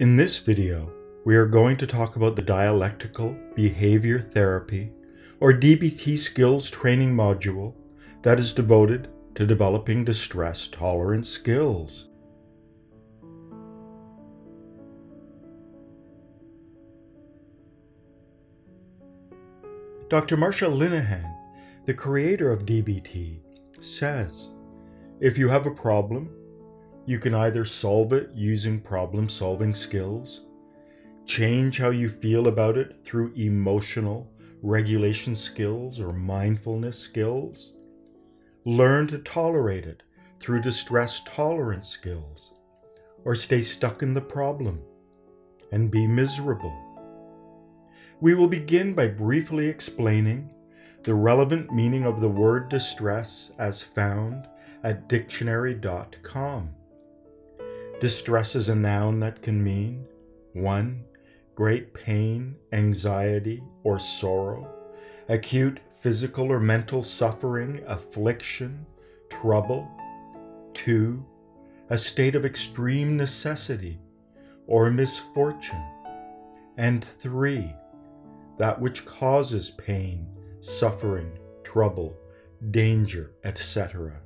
In this video, we are going to talk about the Dialectical Behavior Therapy or DBT Skills Training Module that is devoted to developing distress tolerance skills. Dr. Marsha Linehan, the creator of DBT, says if you have a problem, you can either solve it using problem solving skills, change how you feel about it through emotional regulation skills or mindfulness skills, learn to tolerate it through distress tolerance skills, or stay stuck in the problem and be miserable. We will begin by briefly explaining the relevant meaning of the word distress as found at dictionary.com. Distress is a noun that can mean 1. Great pain, anxiety, or sorrow, acute physical or mental suffering, affliction, trouble. 2. A state of extreme necessity or misfortune. And 3. That which causes pain, suffering, trouble, danger, etc.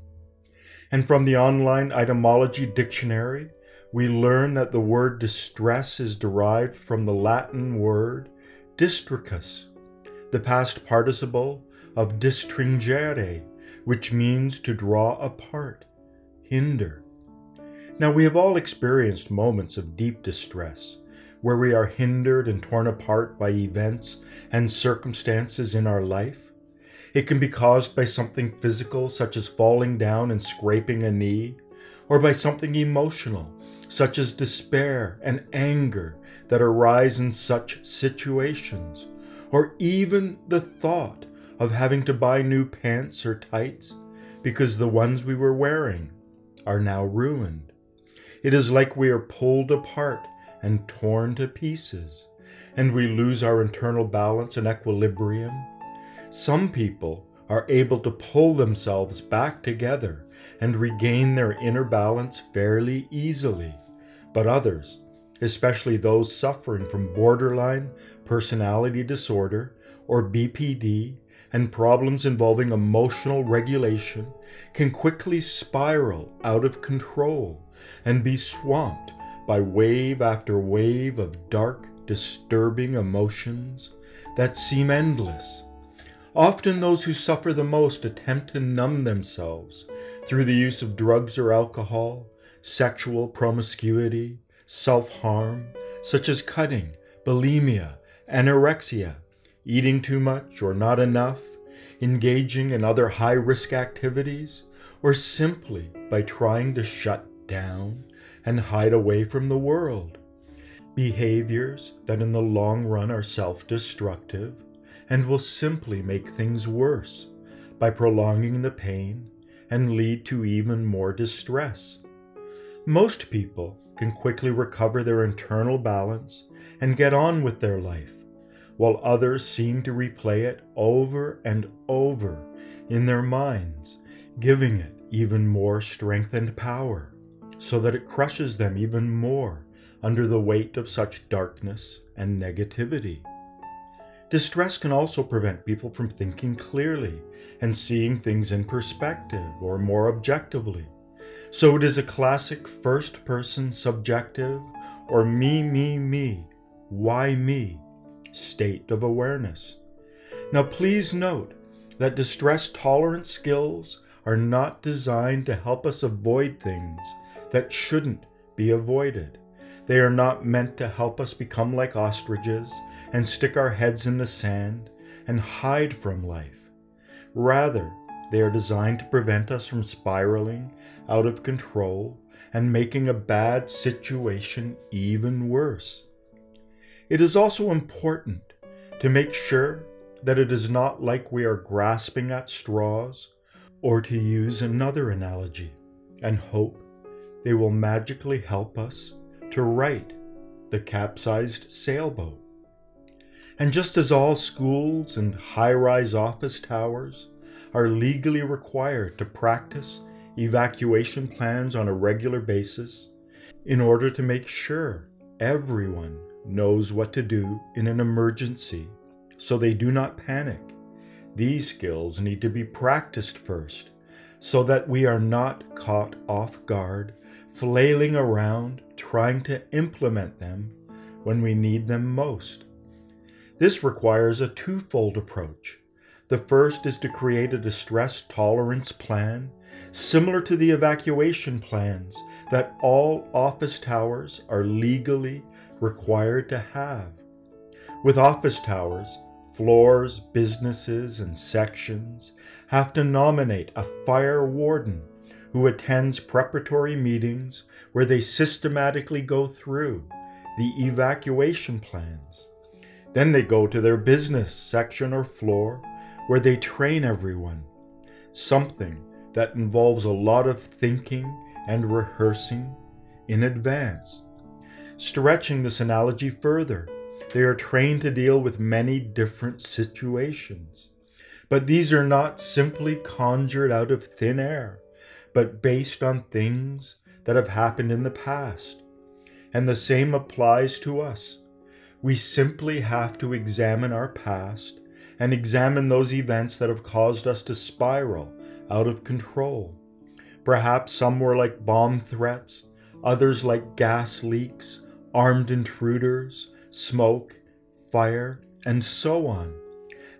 And from the online etymology dictionary, we learn that the word distress is derived from the Latin word districtus, the past participle of distringere, which means to draw apart, hinder. Now, we have all experienced moments of deep distress, where we are hindered and torn apart by events and circumstances in our life. It can be caused by something physical, such as falling down and scraping a knee, or by something emotional, such as despair and anger that arise in such situations, or even the thought of having to buy new pants or tights because the ones we were wearing are now ruined. It is like we are pulled apart and torn to pieces, and we lose our internal balance and equilibrium. Some people are able to pull themselves back together and regain their inner balance fairly easily but others, especially those suffering from borderline personality disorder or BPD and problems involving emotional regulation, can quickly spiral out of control and be swamped by wave after wave of dark, disturbing emotions that seem endless. Often, those who suffer the most attempt to numb themselves through the use of drugs or alcohol, sexual promiscuity, self harm, such as cutting, bulimia, anorexia, eating too much or not enough, engaging in other high risk activities, or simply by trying to shut down and hide away from the world. Behaviors that in the long run are self destructive and will simply make things worse by prolonging the pain and lead to even more distress. Most people can quickly recover their internal balance and get on with their life, while others seem to replay it over and over in their minds, giving it even more strength and power, so that it crushes them even more under the weight of such darkness and negativity. Distress can also prevent people from thinking clearly and seeing things in perspective or more objectively so it is a classic first person subjective or me, me, me, why me state of awareness. Now, please note that distress tolerance skills are not designed to help us avoid things that shouldn't be avoided. They are not meant to help us become like ostriches and stick our heads in the sand and hide from life. Rather, they are designed to prevent us from spiraling out of control and making a bad situation even worse. It is also important to make sure that it is not like we are grasping at straws, or to use another analogy, and hope they will magically help us to right the capsized sailboat. And just as all schools and high rise office towers are legally required to practice evacuation plans on a regular basis in order to make sure everyone knows what to do in an emergency, so they do not panic. These skills need to be practiced first, so that we are not caught off guard, flailing around trying to implement them when we need them most. This requires a twofold approach. The first is to create a distress tolerance plan similar to the evacuation plans that all office towers are legally required to have. With office towers, floors, businesses, and sections have to nominate a fire warden who attends preparatory meetings where they systematically go through the evacuation plans. Then they go to their business section or floor where they train everyone, something that involves a lot of thinking and rehearsing in advance. Stretching this analogy further, they are trained to deal with many different situations. But these are not simply conjured out of thin air, but based on things that have happened in the past. And the same applies to us. We simply have to examine our past and examine those events that have caused us to spiral out of control. Perhaps some were like bomb threats, others like gas leaks, armed intruders, smoke, fire, and so on.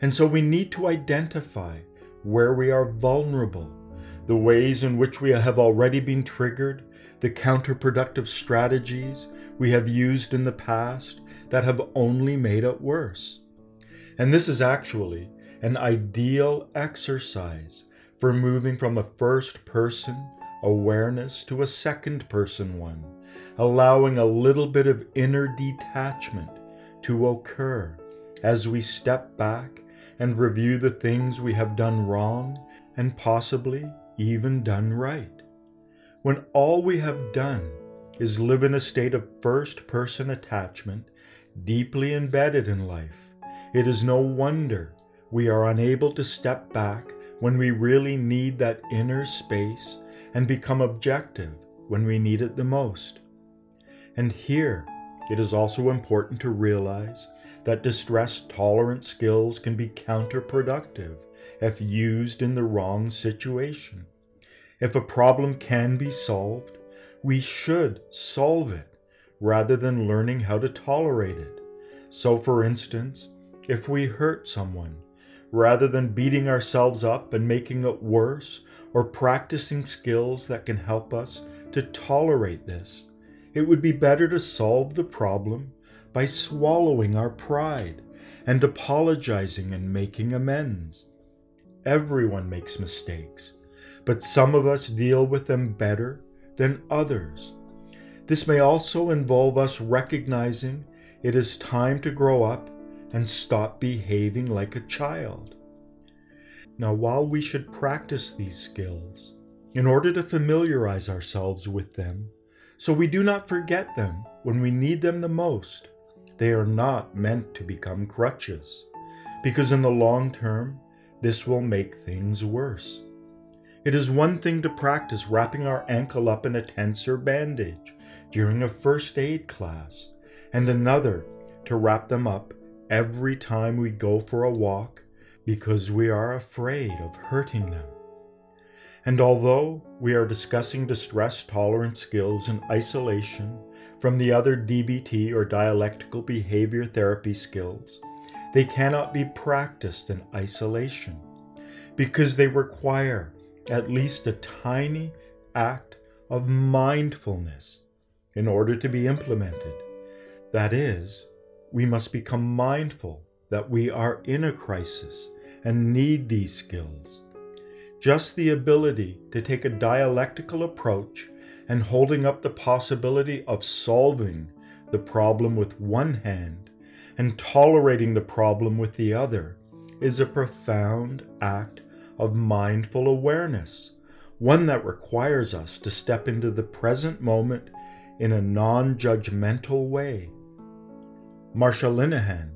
And so we need to identify where we are vulnerable, the ways in which we have already been triggered, the counterproductive strategies we have used in the past that have only made it worse. And this is actually an ideal exercise for moving from a first person awareness to a second person one, allowing a little bit of inner detachment to occur as we step back and review the things we have done wrong and possibly even done right. When all we have done is live in a state of first person attachment deeply embedded in life, it is no wonder we are unable to step back when we really need that inner space and become objective when we need it the most. And here, it is also important to realize that distress tolerant skills can be counterproductive if used in the wrong situation. If a problem can be solved, we should solve it rather than learning how to tolerate it. So, for instance, if we hurt someone, rather than beating ourselves up and making it worse or practicing skills that can help us to tolerate this. It would be better to solve the problem by swallowing our pride and apologizing and making amends. Everyone makes mistakes, but some of us deal with them better than others. This may also involve us recognizing it is time to grow up and stop behaving like a child. Now, while we should practice these skills in order to familiarize ourselves with them, so we do not forget them when we need them the most, they are not meant to become crutches, because in the long term, this will make things worse. It is one thing to practice wrapping our ankle up in a tensor bandage during a first aid class, and another to wrap them up every time we go for a walk because we are afraid of hurting them. And although we are discussing distress tolerance skills in isolation from the other DBT or dialectical behavior therapy skills, they cannot be practiced in isolation because they require at least a tiny act of mindfulness in order to be implemented. That is, we must become mindful that we are in a crisis and need these skills. Just the ability to take a dialectical approach and holding up the possibility of solving the problem with one hand and tolerating the problem with the other is a profound act of mindful awareness, one that requires us to step into the present moment in a non judgmental way Marsha Linehan,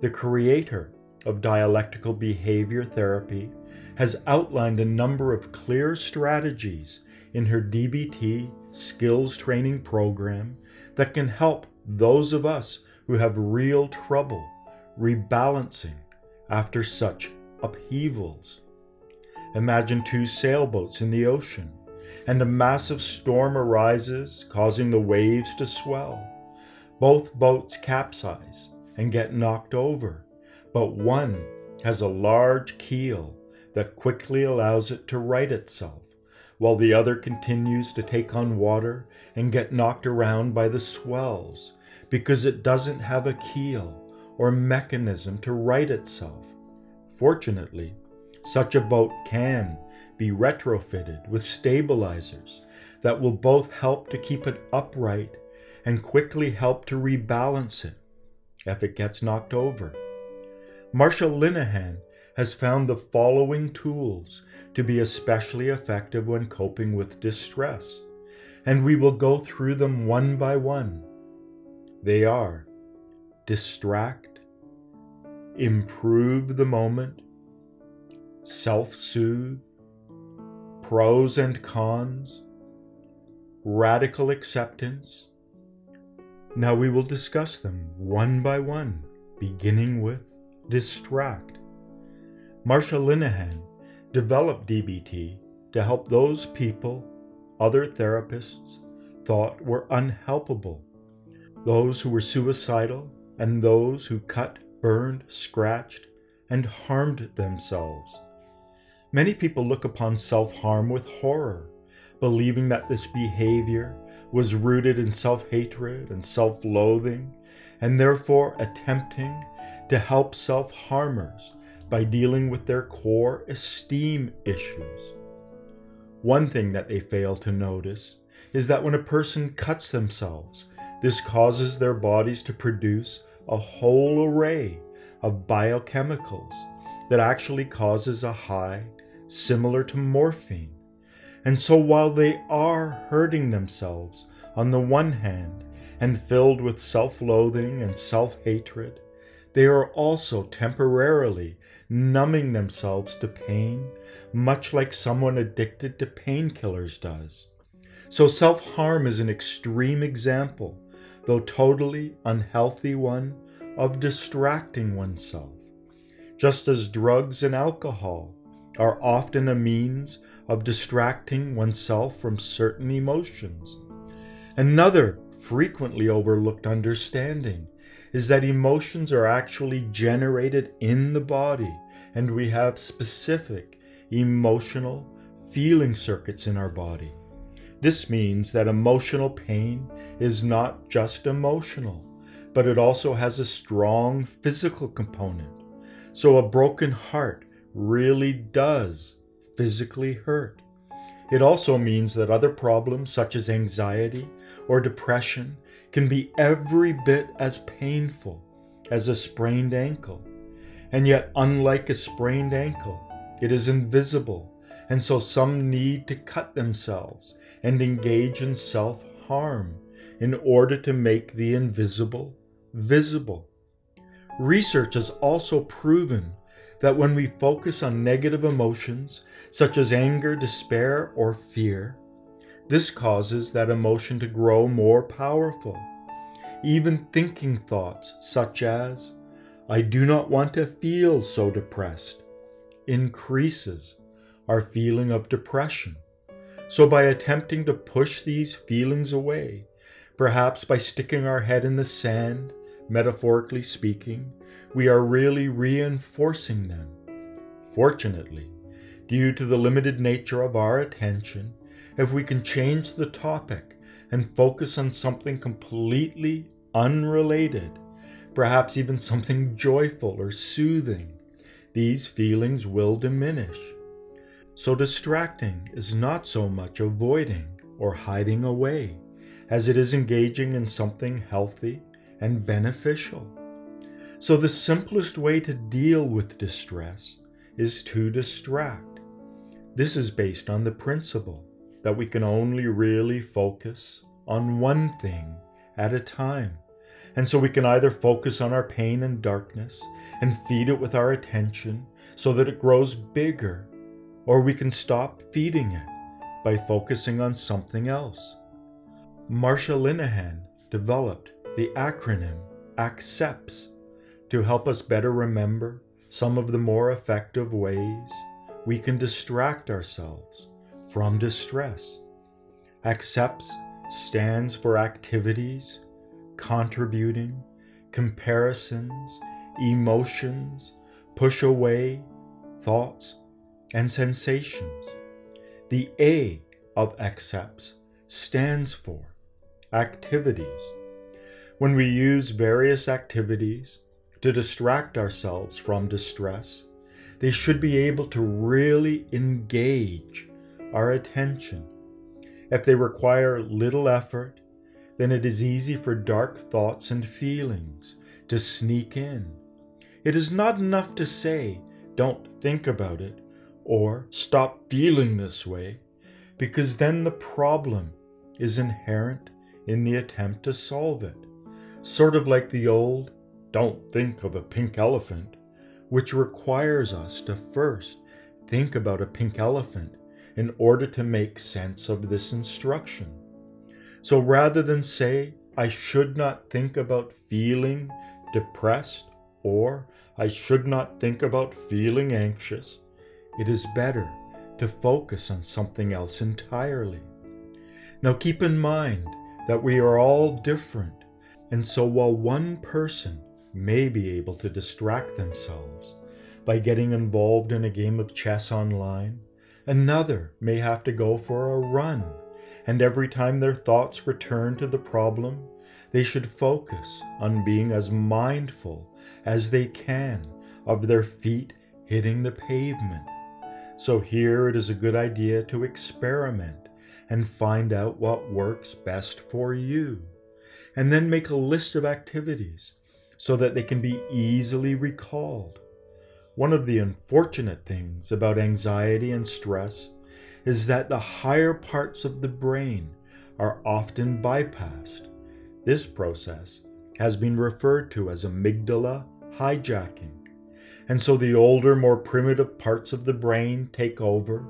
the creator of dialectical behavior therapy, has outlined a number of clear strategies in her DBT skills training program that can help those of us who have real trouble rebalancing after such upheavals. Imagine two sailboats in the ocean, and a massive storm arises, causing the waves to swell. Both boats capsize and get knocked over, but one has a large keel that quickly allows it to right itself, while the other continues to take on water and get knocked around by the swells because it doesn't have a keel or mechanism to right itself. Fortunately, such a boat can be retrofitted with stabilizers that will both help to keep it upright and quickly help to rebalance it if it gets knocked over. Marsha Linehan has found the following tools to be especially effective when coping with distress, and we will go through them one by one. They are distract, improve the moment, self soothe, pros and cons, radical acceptance. Now we will discuss them one by one, beginning with distract. Marsha Linehan developed DBT to help those people other therapists thought were unhelpable, those who were suicidal, and those who cut, burned, scratched, and harmed themselves. Many people look upon self harm with horror, believing that this behavior was rooted in self hatred and self loathing, and therefore attempting to help self harmers by dealing with their core esteem issues. One thing that they fail to notice is that when a person cuts themselves, this causes their bodies to produce a whole array of biochemicals that actually causes a high similar to morphine. And so while they are hurting themselves on the one hand and filled with self loathing and self hatred, they are also temporarily numbing themselves to pain, much like someone addicted to painkillers does. So, self harm is an extreme example, though totally unhealthy one, of distracting oneself. Just as drugs and alcohol are often a means of distracting oneself from certain emotions. Another frequently overlooked understanding is that emotions are actually generated in the body, and we have specific emotional feeling circuits in our body. This means that emotional pain is not just emotional, but it also has a strong physical component. So a broken heart really does physically hurt. It also means that other problems such as anxiety or depression can be every bit as painful as a sprained ankle. And yet, unlike a sprained ankle, it is invisible, and so some need to cut themselves and engage in self harm in order to make the invisible visible. Research has also proven that when we focus on negative emotions such as anger, despair, or fear, this causes that emotion to grow more powerful. Even thinking thoughts such as, I do not want to feel so depressed, increases our feeling of depression. So, by attempting to push these feelings away, perhaps by sticking our head in the sand, metaphorically speaking, we are really reinforcing them. Fortunately, due to the limited nature of our attention, if we can change the topic and focus on something completely unrelated, perhaps even something joyful or soothing, these feelings will diminish. So, distracting is not so much avoiding or hiding away as it is engaging in something healthy and beneficial. So, the simplest way to deal with distress is to distract. This is based on the principle that we can only really focus on one thing at a time. And so we can either focus on our pain and darkness and feed it with our attention so that it grows bigger, or we can stop feeding it by focusing on something else. Marsha Linehan developed the acronym ACCEPTS to help us better remember some of the more effective ways we can distract ourselves from distress. ACCEPTS stands for activities, contributing, comparisons, emotions, push away, thoughts, and sensations. The A of accepts stands for activities. When we use various activities to distract ourselves from distress, they should be able to really engage our attention. If they require little effort, then it is easy for dark thoughts and feelings to sneak in. It is not enough to say, don't think about it, or stop feeling this way, because then the problem is inherent in the attempt to solve it. Sort of like the old, don't think of a pink elephant, which requires us to first think about a pink elephant in order to make sense of this instruction. So rather than say, I should not think about feeling depressed or I should not think about feeling anxious, it is better to focus on something else entirely. Now keep in mind that we are all different, and so while one person may be able to distract themselves by getting involved in a game of chess online, another may have to go for a run, and every time their thoughts return to the problem, they should focus on being as mindful as they can of their feet hitting the pavement. So here it is a good idea to experiment and find out what works best for you. And then make a list of activities so that they can be easily recalled. One of the unfortunate things about anxiety and stress is that the higher parts of the brain are often bypassed this process has been referred to as amygdala hijacking. And so the older, more primitive parts of the brain take over,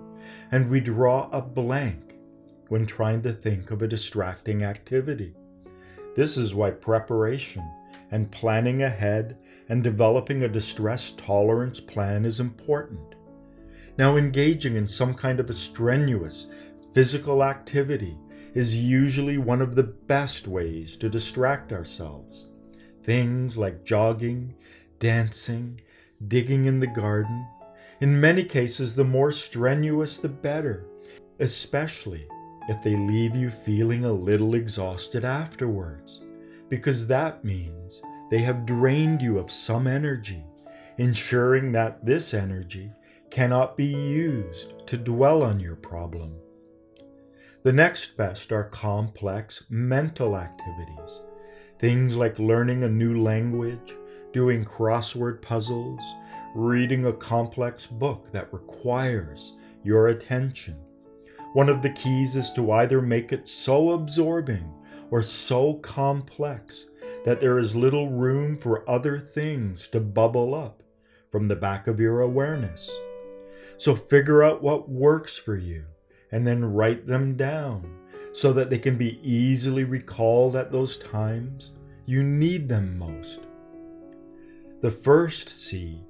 and we draw a blank when trying to think of a distracting activity. This is why preparation and planning ahead and developing a distress tolerance plan is important. Now, engaging in some kind of a strenuous physical activity is usually one of the best ways to distract ourselves. Things like jogging, dancing, digging in the garden. In many cases, the more strenuous the better, especially if they leave you feeling a little exhausted afterwards, because that means they have drained you of some energy, ensuring that this energy cannot be used to dwell on your problem. The next best are complex mental activities. Things like learning a new language, doing crossword puzzles, reading a complex book that requires your attention. One of the keys is to either make it so absorbing or so complex that there is little room for other things to bubble up from the back of your awareness. So figure out what works for you and then write them down so that they can be easily recalled at those times you need them most. The first C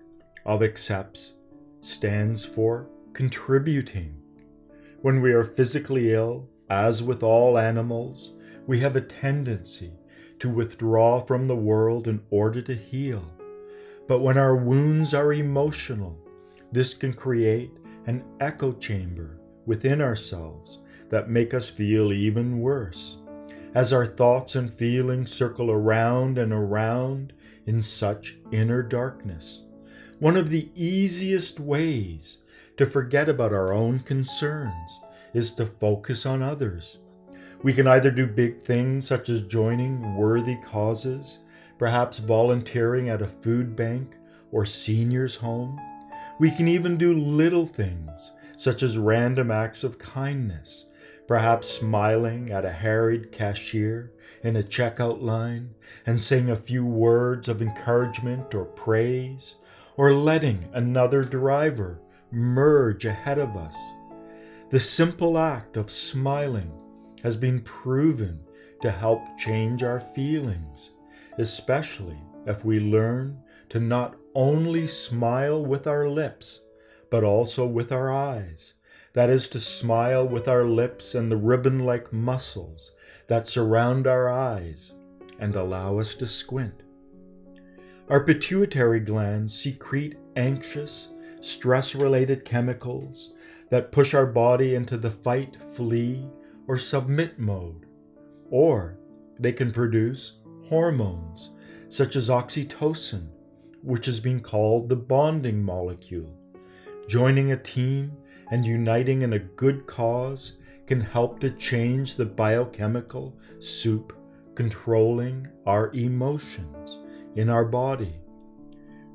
of accepts stands for contributing. When we are physically ill, as with all animals, we have a tendency to withdraw from the world in order to heal. But when our wounds are emotional, this can create an echo chamber within ourselves that make us feel even worse, as our thoughts and feelings circle around and around in such inner darkness. One of the easiest ways to forget about our own concerns is to focus on others. We can either do big things such as joining worthy causes, perhaps volunteering at a food bank or senior's home. We can even do little things such as random acts of kindness, perhaps smiling at a harried cashier in a checkout line and saying a few words of encouragement or praise, or letting another driver merge ahead of us. The simple act of smiling has been proven to help change our feelings, especially if we learn to not only smile with our lips, but also with our eyes. That is to smile with our lips and the ribbon like muscles that surround our eyes and allow us to squint. Our pituitary glands secrete anxious, stress related chemicals that push our body into the fight, flee, or submit mode. Or they can produce hormones such as oxytocin, which has been called the bonding molecule. Joining a team and uniting in a good cause can help to change the biochemical soup controlling our emotions in our body.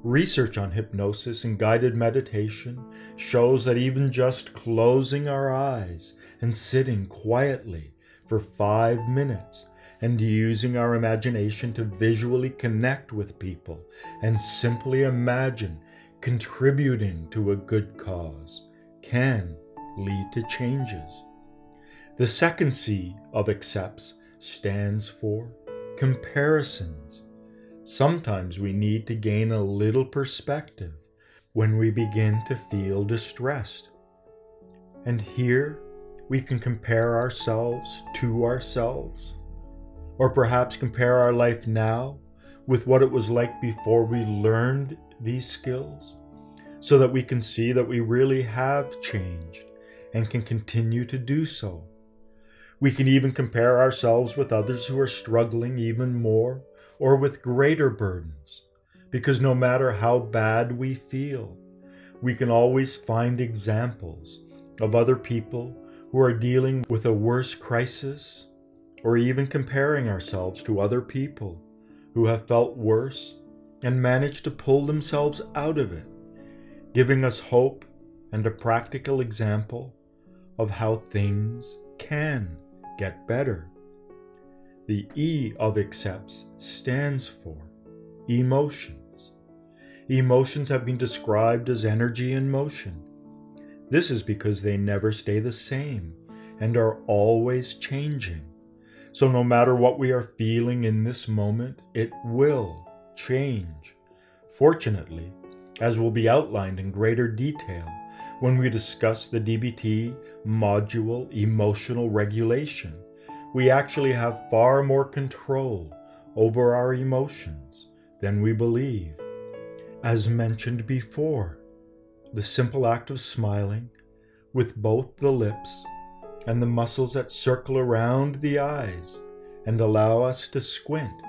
Research on hypnosis and guided meditation shows that even just closing our eyes and sitting quietly for five minutes and using our imagination to visually connect with people and simply imagine contributing to a good cause can lead to changes. The second C of accepts stands for comparisons. Sometimes we need to gain a little perspective when we begin to feel distressed. And here we can compare ourselves to ourselves, or perhaps compare our life now with what it was like before we learned these skills, so that we can see that we really have changed and can continue to do so. We can even compare ourselves with others who are struggling even more or with greater burdens, because no matter how bad we feel, we can always find examples of other people who are dealing with a worse crisis, or even comparing ourselves to other people who have felt worse and managed to pull themselves out of it, giving us hope and a practical example of how things can get better. The E of accepts stands for emotions. Emotions have been described as energy in motion. This is because they never stay the same and are always changing. So, no matter what we are feeling in this moment, it will change. Fortunately, as will be outlined in greater detail when we discuss the DBT module emotional regulation, we actually have far more control over our emotions than we believe. As mentioned before, the simple act of smiling with both the lips and the muscles that circle around the eyes and allow us to squint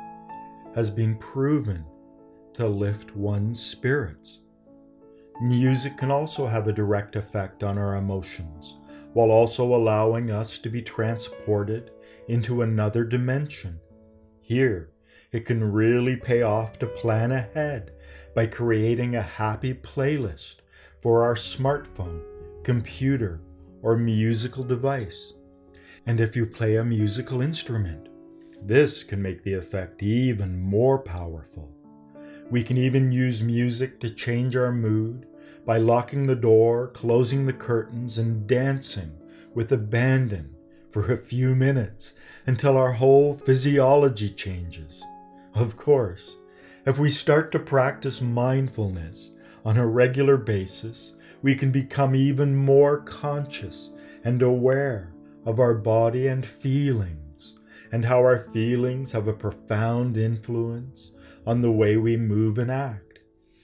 has been proven to lift one's spirits. Music can also have a direct effect on our emotions, while also allowing us to be transported into another dimension. Here, it can really pay off to plan ahead by creating a happy playlist for our smartphone, computer, or musical device. And if you play a musical instrument, this can make the effect even more powerful. We can even use music to change our mood by locking the door, closing the curtains, and dancing with abandon for a few minutes until our whole physiology changes. Of course, if we start to practice mindfulness on a regular basis, we can become even more conscious and aware of our body and feelings, and how our feelings have a profound influence on the way we move and act.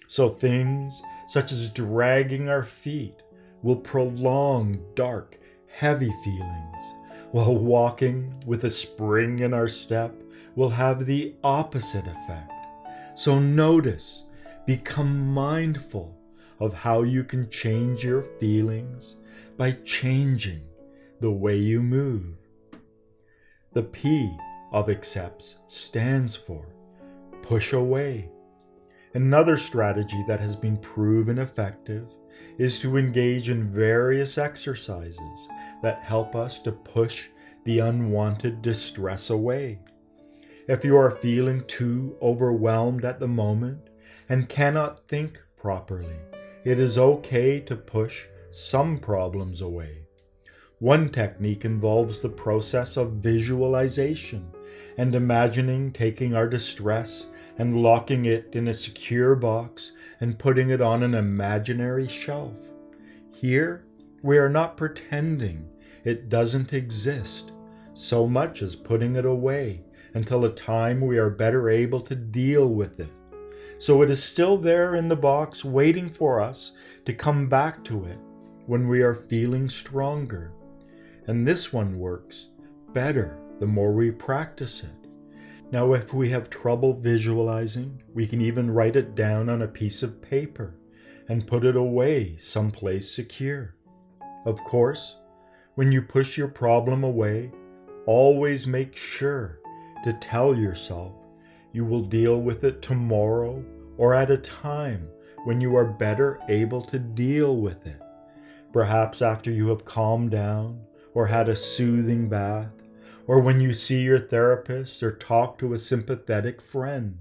So things such as dragging our feet will prolong dark, heavy feelings while walking with a spring in our step will have the opposite effect. So notice, become mindful of how you can change your feelings by changing the way you move. The P of accepts stands for push away. Another strategy that has been proven effective is to engage in various exercises that help us to push the unwanted distress away. If you are feeling too overwhelmed at the moment and cannot think properly, it is okay to push some problems away. One technique involves the process of visualization and imagining taking our distress and locking it in a secure box and putting it on an imaginary shelf. Here, we are not pretending it doesn't exist so much as putting it away until a time we are better able to deal with it. So it is still there in the box waiting for us to come back to it when we are feeling stronger. And this one works better the more we practice it. Now, if we have trouble visualizing, we can even write it down on a piece of paper and put it away someplace secure. Of course, when you push your problem away, always make sure to tell yourself you will deal with it tomorrow or at a time when you are better able to deal with it. Perhaps after you have calmed down or had a soothing bath, or when you see your therapist or talk to a sympathetic friend.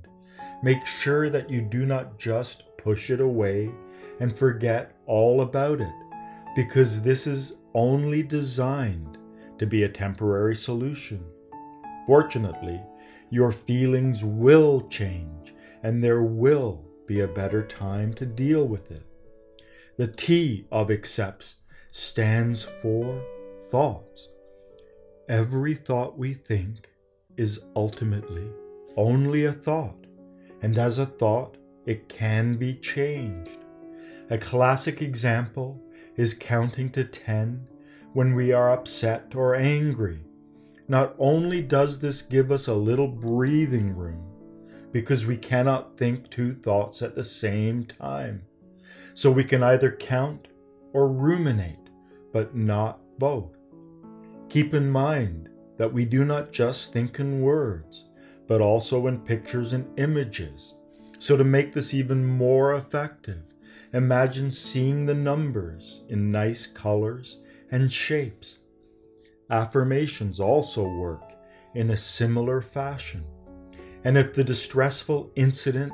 Make sure that you do not just push it away and forget all about it, because this is only designed to be a temporary solution. Fortunately, your feelings will change and there will be a better time to deal with it. The T of accepts stands for thoughts. Every thought we think is ultimately only a thought, and as a thought, it can be changed. A classic example is counting to 10 when we are upset or angry. Not only does this give us a little breathing room, because we cannot think two thoughts at the same time, so we can either count or ruminate, but not both. Keep in mind that we do not just think in words, but also in pictures and images. So, to make this even more effective, imagine seeing the numbers in nice colors and shapes. Affirmations also work in a similar fashion. And if the distressful incident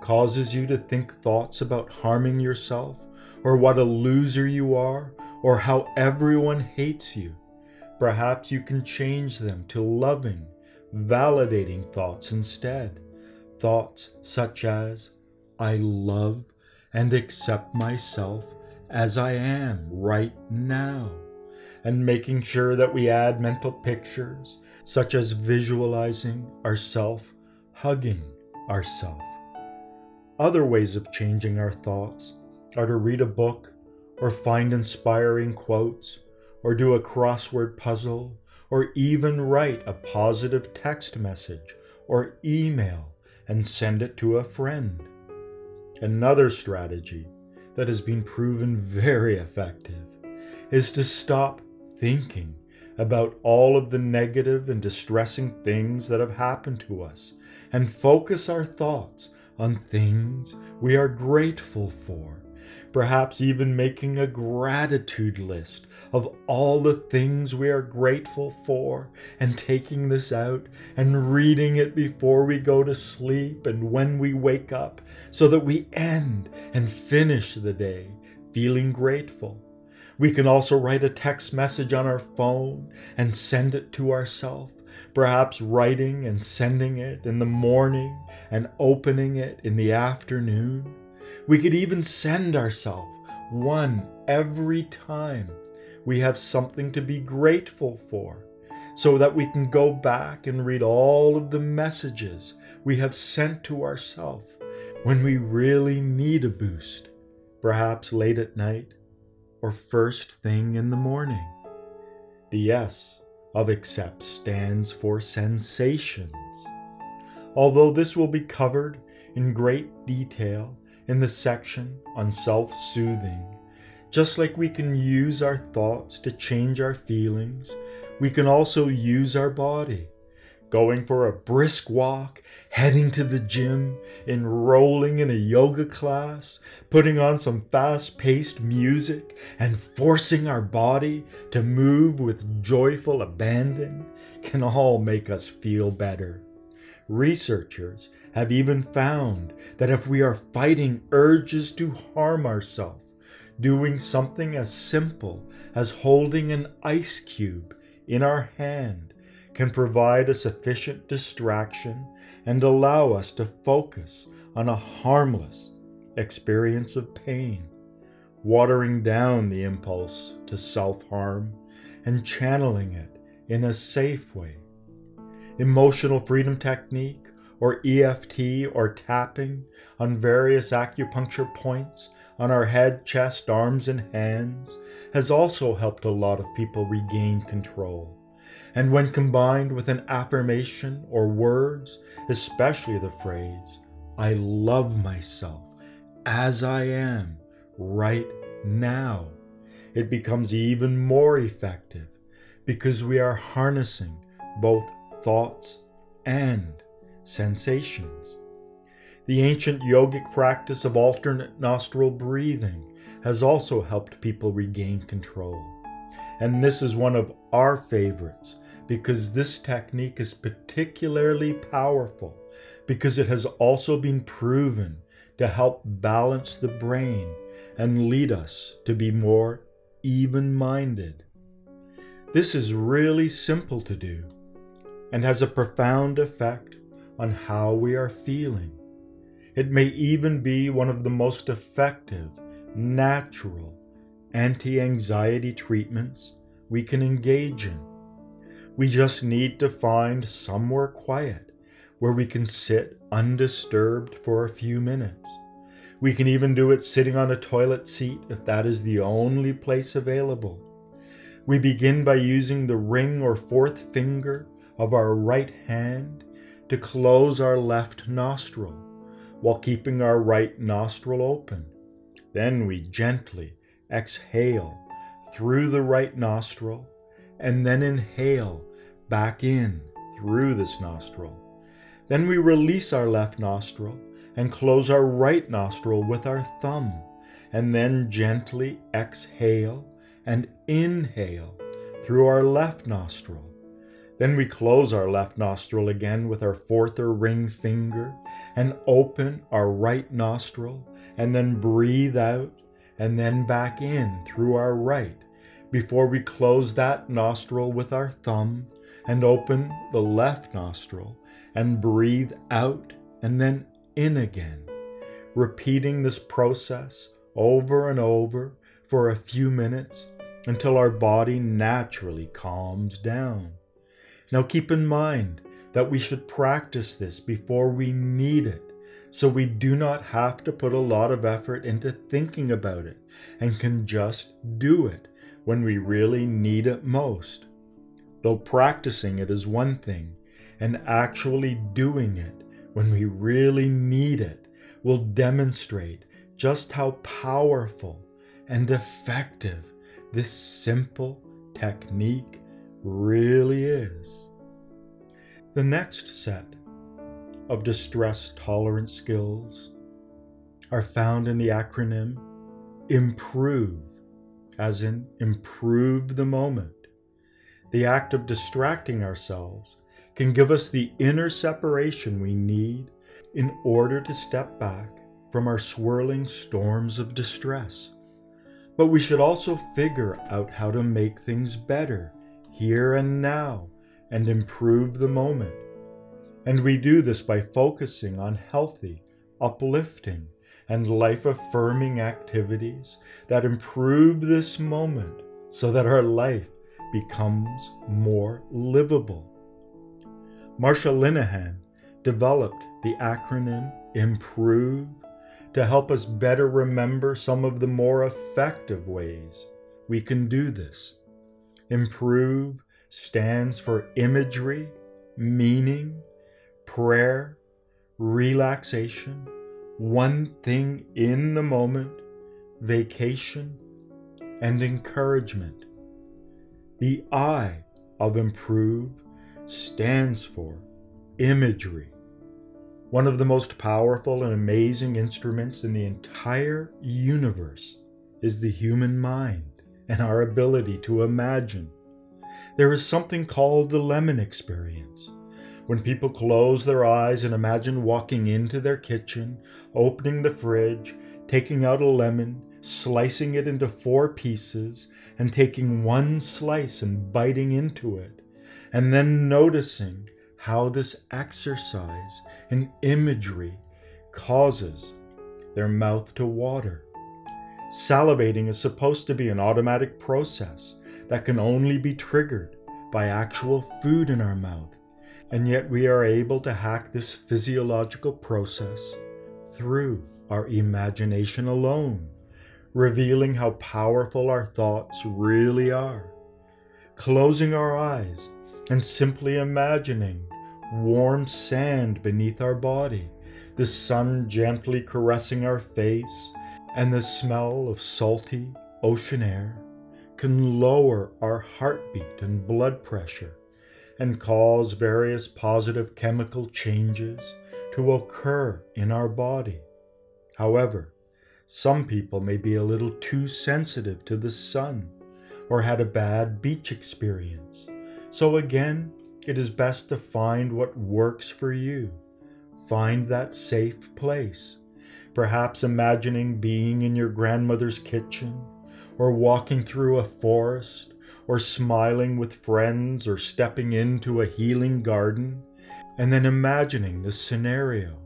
causes you to think thoughts about harming yourself, or what a loser you are, or how everyone hates you, Perhaps you can change them to loving, validating thoughts instead. Thoughts such as, I love and accept myself as I am right now. And making sure that we add mental pictures, such as visualizing ourself hugging ourself. Other ways of changing our thoughts are to read a book or find inspiring quotes or do a crossword puzzle, or even write a positive text message or email and send it to a friend. Another strategy that has been proven very effective is to stop thinking about all of the negative and distressing things that have happened to us and focus our thoughts on things we are grateful for perhaps even making a gratitude list of all the things we are grateful for, and taking this out and reading it before we go to sleep and when we wake up, so that we end and finish the day feeling grateful. We can also write a text message on our phone and send it to ourselves perhaps writing and sending it in the morning and opening it in the afternoon. We could even send ourselves one every time we have something to be grateful for, so that we can go back and read all of the messages we have sent to ourselves when we really need a boost, perhaps late at night or first thing in the morning. The S of accept stands for sensations. Although this will be covered in great detail in the section on self soothing. Just like we can use our thoughts to change our feelings, we can also use our body. Going for a brisk walk, heading to the gym, enrolling in a yoga class, putting on some fast paced music, and forcing our body to move with joyful abandon can all make us feel better. Researchers have even found that if we are fighting urges to harm ourselves, doing something as simple as holding an ice cube in our hand can provide a sufficient distraction and allow us to focus on a harmless experience of pain, watering down the impulse to self harm and channeling it in a safe way. Emotional freedom technique or EFT or tapping on various acupuncture points on our head, chest, arms, and hands has also helped a lot of people regain control. And when combined with an affirmation or words, especially the phrase, I love myself as I am right now, it becomes even more effective because we are harnessing both thoughts and sensations. The ancient yogic practice of alternate nostril breathing has also helped people regain control. And this is one of our favorites because this technique is particularly powerful because it has also been proven to help balance the brain and lead us to be more even minded. This is really simple to do and has a profound effect on how we are feeling. It may even be one of the most effective, natural anti anxiety treatments we can engage in. We just need to find somewhere quiet where we can sit undisturbed for a few minutes. We can even do it sitting on a toilet seat if that is the only place available. We begin by using the ring or fourth finger of our right hand to close our left nostril while keeping our right nostril open. Then we gently exhale through the right nostril and then inhale back in through this nostril. Then we release our left nostril and close our right nostril with our thumb, and then gently exhale and inhale through our left nostril. Then we close our left nostril again with our fourth or ring finger and open our right nostril and then breathe out and then back in through our right before we close that nostril with our thumb and open the left nostril and breathe out and then in again, repeating this process over and over for a few minutes until our body naturally calms down. Now keep in mind that we should practice this before we need it, so we do not have to put a lot of effort into thinking about it and can just do it when we really need it most. Though practicing it is one thing, and actually doing it when we really need it will demonstrate just how powerful and effective this simple technique really is. The next set of distress tolerance skills are found in the acronym IMPROVE, as in improve the moment. The act of distracting ourselves can give us the inner separation we need in order to step back from our swirling storms of distress. But we should also figure out how to make things better here and now and improve the moment. And we do this by focusing on healthy, uplifting, and life affirming activities that improve this moment so that our life becomes more livable. Marsha Linehan developed the acronym IMPROVE to help us better remember some of the more effective ways we can do this. Improve stands for imagery, meaning, prayer, relaxation, one thing in the moment, vacation, and encouragement. The I of improve stands for imagery. One of the most powerful and amazing instruments in the entire universe is the human mind and our ability to imagine. There is something called the lemon experience. When people close their eyes and imagine walking into their kitchen, opening the fridge, taking out a lemon, slicing it into four pieces, and taking one slice and biting into it, and then noticing how this exercise and imagery causes their mouth to water. Salivating is supposed to be an automatic process that can only be triggered by actual food in our mouth, and yet we are able to hack this physiological process through our imagination alone, revealing how powerful our thoughts really are. Closing our eyes and simply imagining warm sand beneath our body, the sun gently caressing our face, and the smell of salty ocean air can lower our heartbeat and blood pressure and cause various positive chemical changes to occur in our body. However, some people may be a little too sensitive to the sun or had a bad beach experience. So, again, it is best to find what works for you. Find that safe place. Perhaps imagining being in your grandmother's kitchen, or walking through a forest, or smiling with friends, or stepping into a healing garden, and then imagining the scenario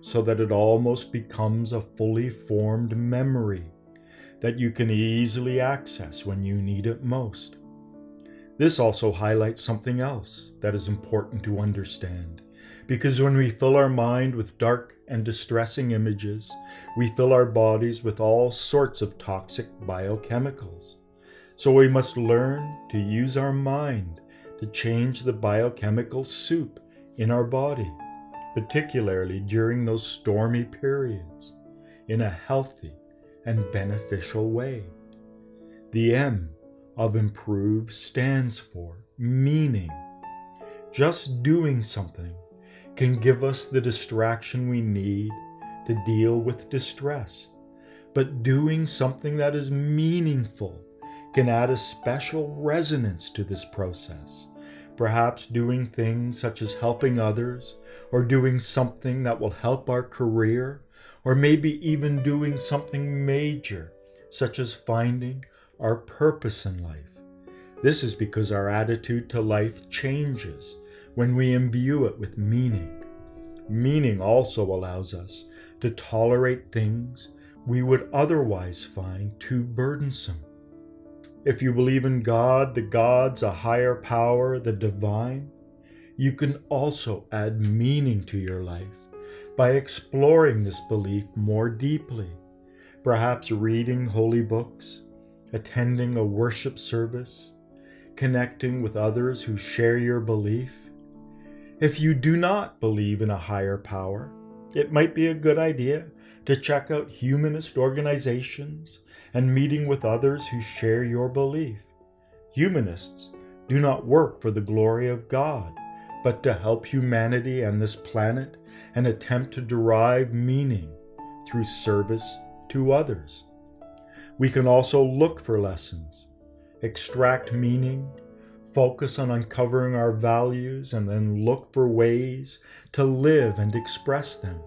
so that it almost becomes a fully formed memory that you can easily access when you need it most. This also highlights something else that is important to understand, because when we fill our mind with dark and distressing images, we fill our bodies with all sorts of toxic biochemicals. So we must learn to use our mind to change the biochemical soup in our body particularly during those stormy periods, in a healthy and beneficial way. The M of improve stands for meaning. Just doing something can give us the distraction we need to deal with distress, but doing something that is meaningful can add a special resonance to this process perhaps doing things such as helping others, or doing something that will help our career, or maybe even doing something major, such as finding our purpose in life. This is because our attitude to life changes when we imbue it with meaning. Meaning also allows us to tolerate things we would otherwise find too burdensome. If you believe in God, the gods, a higher power, the divine, you can also add meaning to your life by exploring this belief more deeply, perhaps reading holy books, attending a worship service, connecting with others who share your belief. If you do not believe in a higher power, it might be a good idea to check out humanist organizations and meeting with others who share your belief. Humanists do not work for the glory of God, but to help humanity and this planet and attempt to derive meaning through service to others. We can also look for lessons, extract meaning, focus on uncovering our values, and then look for ways to live and express them.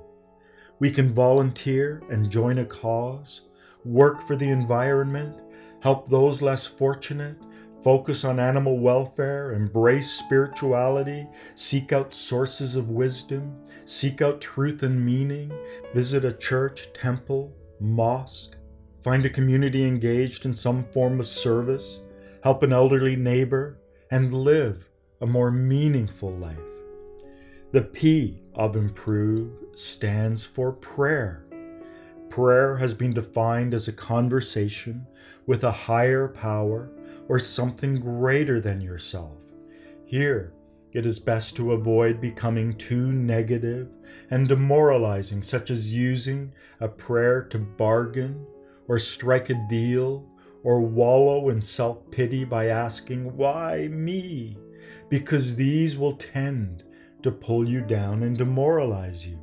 We can volunteer and join a cause work for the environment, help those less fortunate, focus on animal welfare, embrace spirituality, seek out sources of wisdom, seek out truth and meaning, visit a church, temple, mosque, find a community engaged in some form of service, help an elderly neighbor, and live a more meaningful life. The P of improve stands for prayer. Prayer has been defined as a conversation with a higher power or something greater than yourself. Here, it is best to avoid becoming too negative and demoralizing, such as using a prayer to bargain or strike a deal or wallow in self pity by asking, Why me? Because these will tend to pull you down and demoralize you.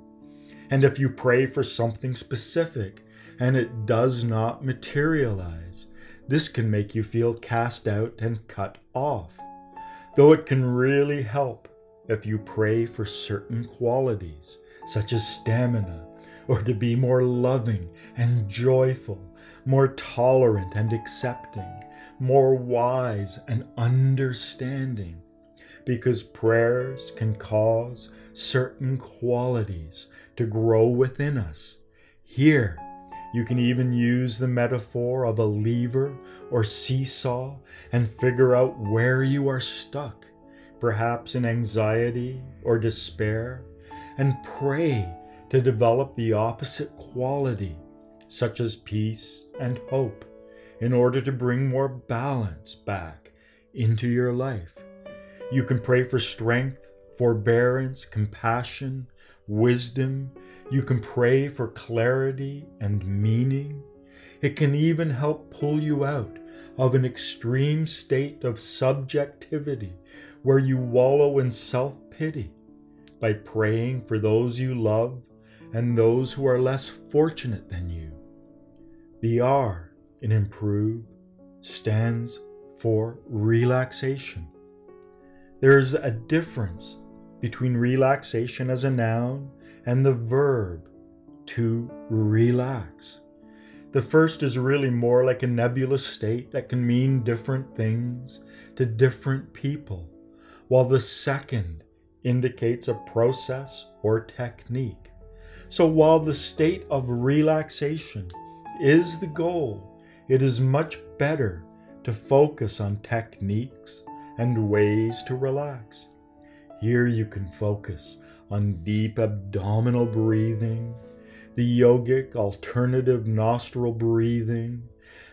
And if you pray for something specific and it does not materialize, this can make you feel cast out and cut off. Though it can really help if you pray for certain qualities, such as stamina, or to be more loving and joyful, more tolerant and accepting, more wise and understanding. Because prayers can cause certain qualities to grow within us. Here, you can even use the metaphor of a lever or seesaw and figure out where you are stuck, perhaps in anxiety or despair, and pray to develop the opposite quality, such as peace and hope, in order to bring more balance back into your life. You can pray for strength, forbearance, compassion, wisdom. You can pray for clarity and meaning. It can even help pull you out of an extreme state of subjectivity where you wallow in self pity by praying for those you love and those who are less fortunate than you. The R in improve stands for relaxation. There is a difference between relaxation as a noun and the verb to relax. The first is really more like a nebulous state that can mean different things to different people, while the second indicates a process or technique. So while the state of relaxation is the goal, it is much better to focus on techniques and ways to relax. Here you can focus on deep abdominal breathing, the yogic alternative nostril breathing,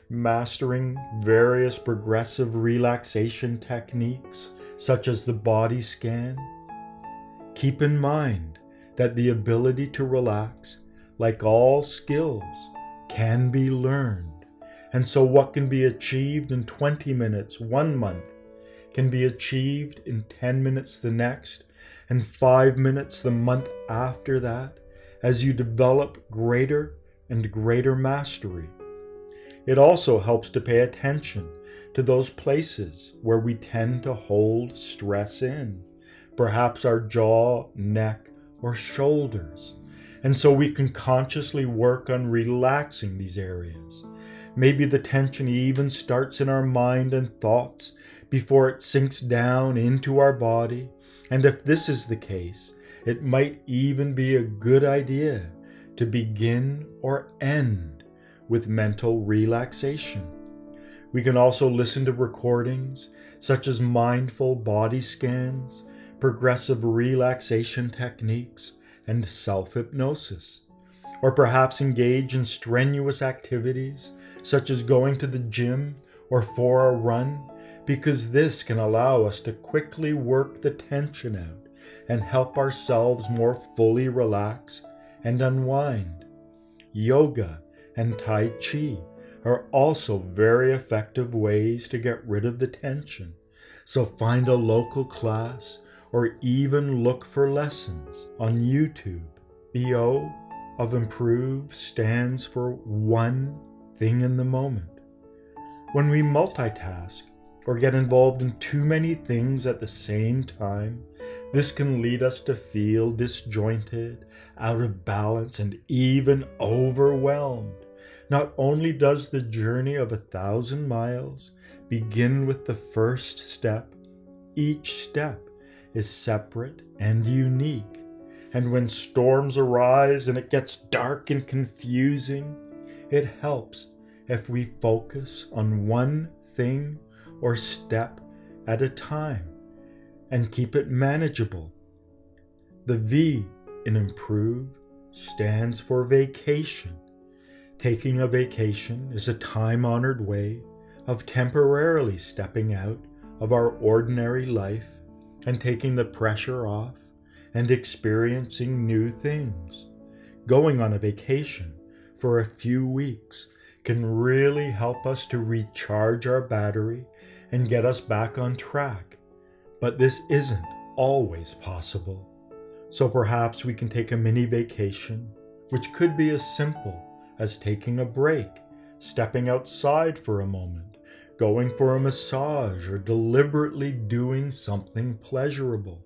mastering various progressive relaxation techniques such as the body scan. Keep in mind that the ability to relax, like all skills, can be learned. And so, what can be achieved in 20 minutes one month can be achieved in 10 minutes the next, and 5 minutes the month after that, as you develop greater and greater mastery. It also helps to pay attention to those places where we tend to hold stress in, perhaps our jaw, neck, or shoulders. And so we can consciously work on relaxing these areas. Maybe the tension even starts in our mind and thoughts before it sinks down into our body. And if this is the case, it might even be a good idea to begin or end with mental relaxation. We can also listen to recordings such as mindful body scans, progressive relaxation techniques, and self hypnosis. Or perhaps engage in strenuous activities such as going to the gym or for a run because this can allow us to quickly work the tension out and help ourselves more fully relax and unwind. Yoga and Tai Chi are also very effective ways to get rid of the tension, so find a local class or even look for lessons on YouTube. The O of improve stands for one thing in the moment. When we multitask, or get involved in too many things at the same time, this can lead us to feel disjointed, out of balance, and even overwhelmed. Not only does the journey of a thousand miles begin with the first step, each step is separate and unique. And when storms arise and it gets dark and confusing, it helps if we focus on one thing or step at a time and keep it manageable. The V in improve stands for vacation. Taking a vacation is a time honored way of temporarily stepping out of our ordinary life and taking the pressure off and experiencing new things. Going on a vacation for a few weeks can really help us to recharge our battery and get us back on track. But this isn't always possible. So perhaps we can take a mini vacation, which could be as simple as taking a break, stepping outside for a moment, going for a massage, or deliberately doing something pleasurable.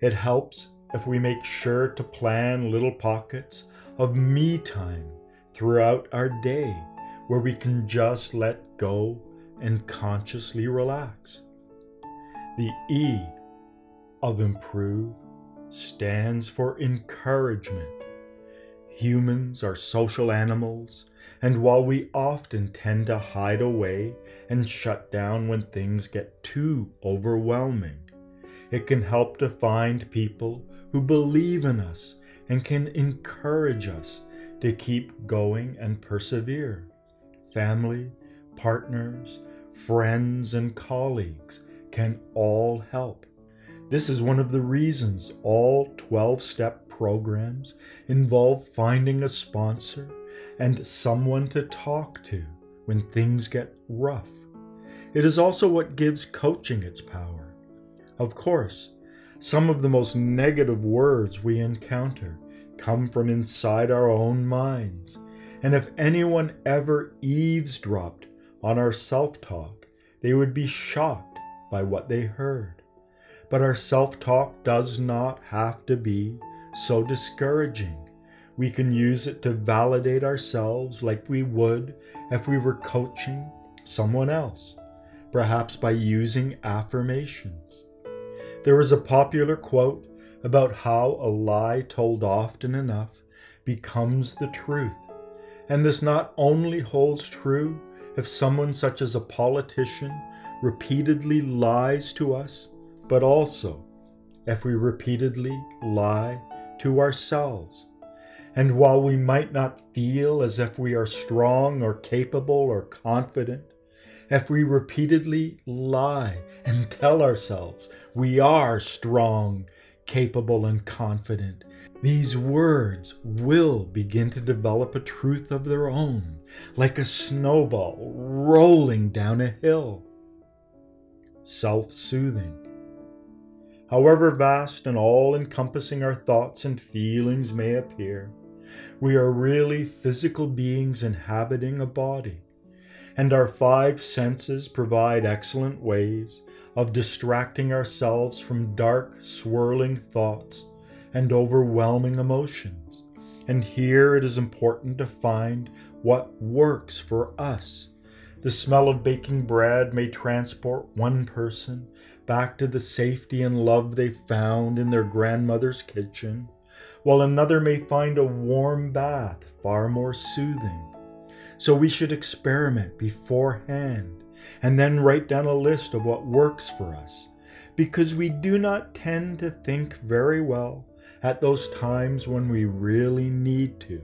It helps if we make sure to plan little pockets of me time throughout our day where we can just let go and consciously relax. The E of improve stands for encouragement. Humans are social animals, and while we often tend to hide away and shut down when things get too overwhelming, it can help to find people who believe in us and can encourage us to keep going and persevere. Family, partners, friends, and colleagues can all help. This is one of the reasons all 12 step programs involve finding a sponsor and someone to talk to when things get rough. It is also what gives coaching its power. Of course, some of the most negative words we encounter come from inside our own minds, and if anyone ever eavesdropped on our self talk, they would be shocked by what they heard. But our self talk does not have to be so discouraging. We can use it to validate ourselves like we would if we were coaching someone else, perhaps by using affirmations. There is a popular quote about how a lie told often enough becomes the truth. And this not only holds true if someone such as a politician repeatedly lies to us, but also if we repeatedly lie to ourselves. And while we might not feel as if we are strong or capable or confident, if we repeatedly lie and tell ourselves we are strong, capable, and confident, these words will begin to develop a truth of their own, like a snowball rolling down a hill. Self soothing however vast and all encompassing our thoughts and feelings may appear, we are really physical beings inhabiting a body, and our five senses provide excellent ways of distracting ourselves from dark, swirling thoughts and overwhelming emotions. And here it is important to find what works for us. The smell of baking bread may transport one person back to the safety and love they found in their grandmother's kitchen, while another may find a warm bath far more soothing. So we should experiment beforehand and then write down a list of what works for us, because we do not tend to think very well at those times when we really need to.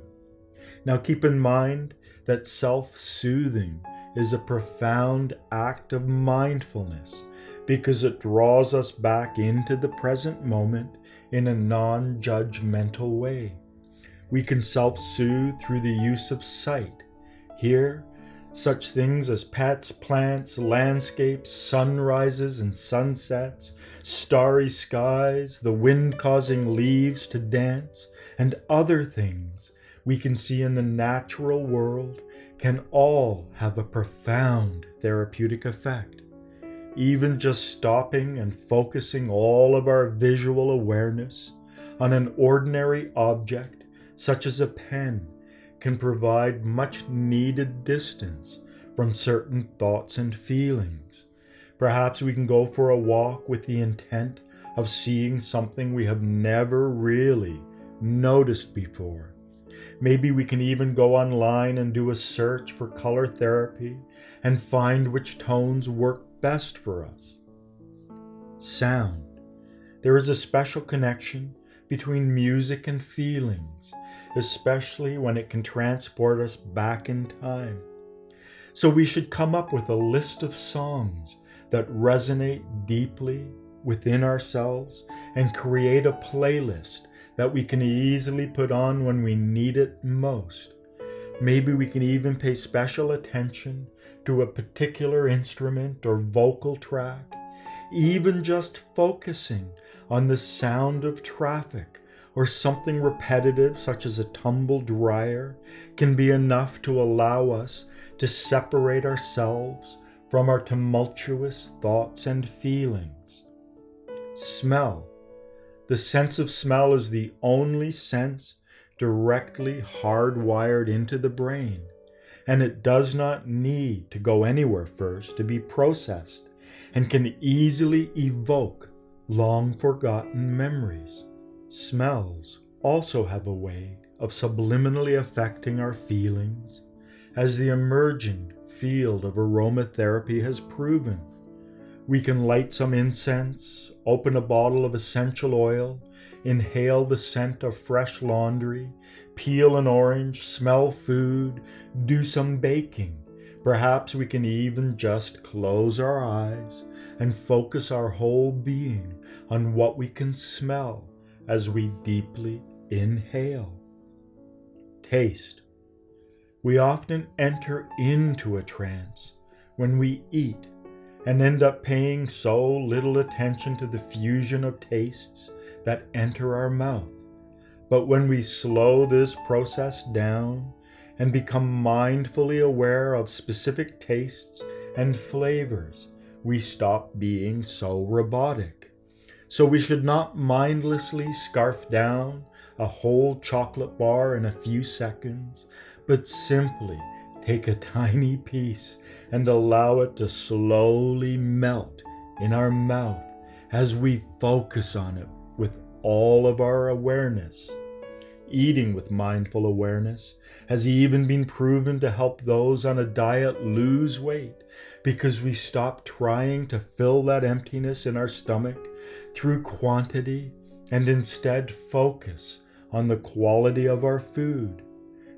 Now keep in mind that self soothing is a profound act of mindfulness because it draws us back into the present moment in a non judgmental way. We can self soothe through the use of sight. Here, such things as pets, plants, landscapes, sunrises and sunsets, starry skies, the wind causing leaves to dance, and other things we can see in the natural world can all have a profound therapeutic effect. Even just stopping and focusing all of our visual awareness on an ordinary object, such as a pen, can provide much needed distance from certain thoughts and feelings. Perhaps we can go for a walk with the intent of seeing something we have never really noticed before. Maybe we can even go online and do a search for color therapy and find which tones work best for us. Sound. There is a special connection between music and feelings, especially when it can transport us back in time. So we should come up with a list of songs that resonate deeply within ourselves and create a playlist that we can easily put on when we need it most. Maybe we can even pay special attention to a particular instrument or vocal track, even just focusing on the sound of traffic or something repetitive such as a tumble dryer can be enough to allow us to separate ourselves from our tumultuous thoughts and feelings. Smell. The sense of smell is the only sense directly hardwired into the brain and it does not need to go anywhere first to be processed. and can easily evoke long forgotten memories. Smells also have a way of subliminally affecting our feelings, as the emerging field of aromatherapy has proven. We can light some incense, open a bottle of essential oil, inhale the scent of fresh laundry, peel an orange, smell food, do some baking. Perhaps we can even just close our eyes and focus our whole being on what we can smell as we deeply inhale. Taste. We often enter into a trance when we eat and end up paying so little attention to the fusion of tastes that enter our mouth. But when we slow this process down and become mindfully aware of specific tastes and flavors, we stop being so robotic. So we should not mindlessly scarf down a whole chocolate bar in a few seconds, but simply take a tiny piece and allow it to slowly melt in our mouth as we focus on it with all of our awareness. Eating with mindful awareness has even been proven to help those on a diet lose weight because we stop trying to fill that emptiness in our stomach through quantity and instead focus on the quality of our food.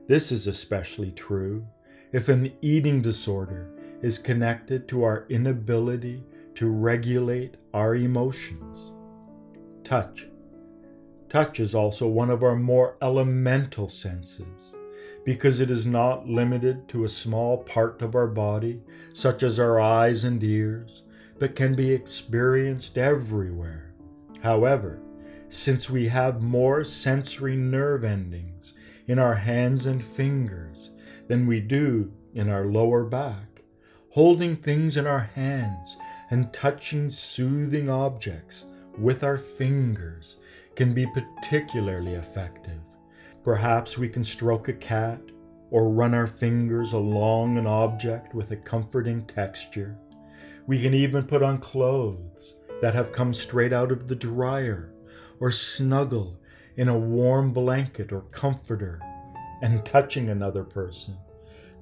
This is especially true if an eating disorder is connected to our inability to regulate our emotions. Touch. Touch is also one of our more elemental senses because it is not limited to a small part of our body, such as our eyes and ears, but can be experienced everywhere. However, since we have more sensory nerve endings in our hands and fingers than we do in our lower back. Holding things in our hands and touching soothing objects with our fingers can be particularly effective. Perhaps we can stroke a cat or run our fingers along an object with a comforting texture. We can even put on clothes that have come straight out of the dryer or snuggle in a warm blanket or comforter and touching another person,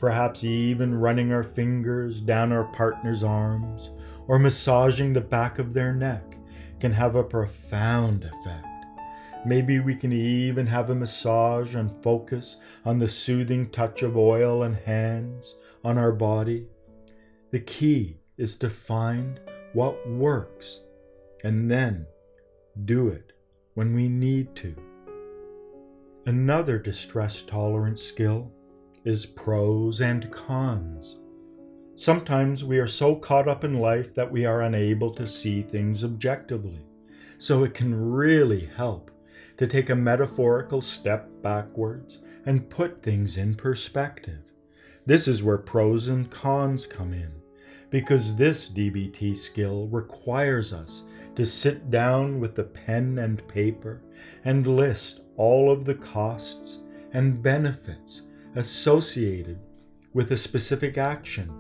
perhaps even running our fingers down our partner's arms or massaging the back of their neck can have a profound effect. Maybe we can even have a massage and focus on the soothing touch of oil and hands on our body. The key is to find what works and then do it when we need to. Another distress tolerance skill is pros and cons. Sometimes we are so caught up in life that we are unable to see things objectively, so it can really help to take a metaphorical step backwards and put things in perspective. This is where pros and cons come in, because this DBT skill requires us to sit down with the pen and paper and list all of the costs and benefits associated with a specific action.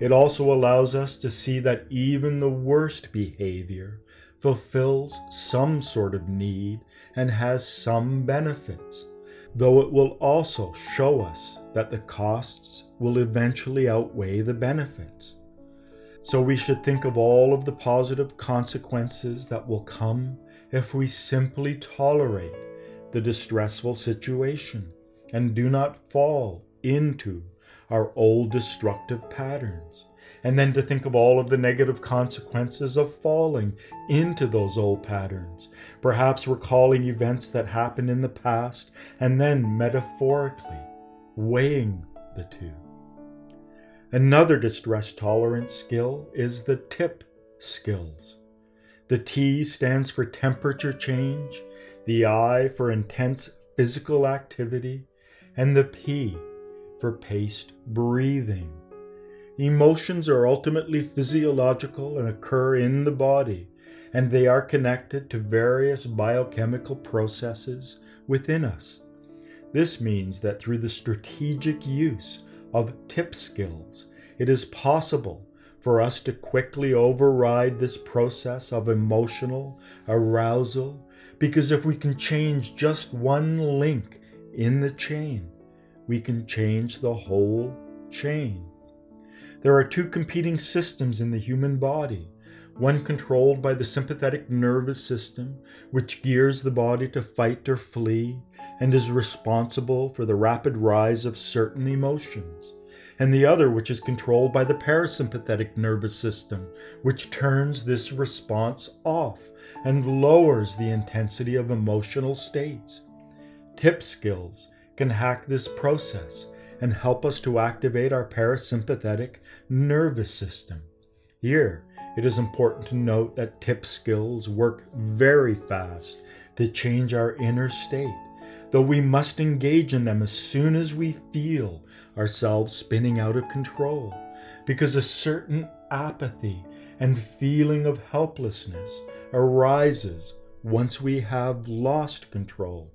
It also allows us to see that even the worst behavior fulfills some sort of need and has some benefits, though it will also show us that the costs will eventually outweigh the benefits. So we should think of all of the positive consequences that will come if we simply tolerate the distressful situation and do not fall into our old destructive patterns. And then to think of all of the negative consequences of falling into those old patterns, perhaps recalling events that happened in the past and then metaphorically weighing the two. Another distress tolerance skill is the TIP skills. The T stands for temperature change, the I for intense physical activity, and the P for paced breathing. Emotions are ultimately physiological and occur in the body, and they are connected to various biochemical processes within us. This means that through the strategic use of tip skills, it is possible for us to quickly override this process of emotional arousal because if we can change just one link in the chain, we can change the whole chain. There are two competing systems in the human body one controlled by the sympathetic nervous system, which gears the body to fight or flee and is responsible for the rapid rise of certain emotions, and the other which is controlled by the parasympathetic nervous system, which turns this response off and lowers the intensity of emotional states. Tip skills can hack this process and help us to activate our parasympathetic nervous system. Here, it is important to note that tip skills work very fast to change our inner state, though we must engage in them as soon as we feel ourselves spinning out of control, because a certain apathy and feeling of helplessness arises once we have lost control.